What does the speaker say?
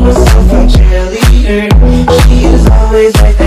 myself a cheerleader She is always like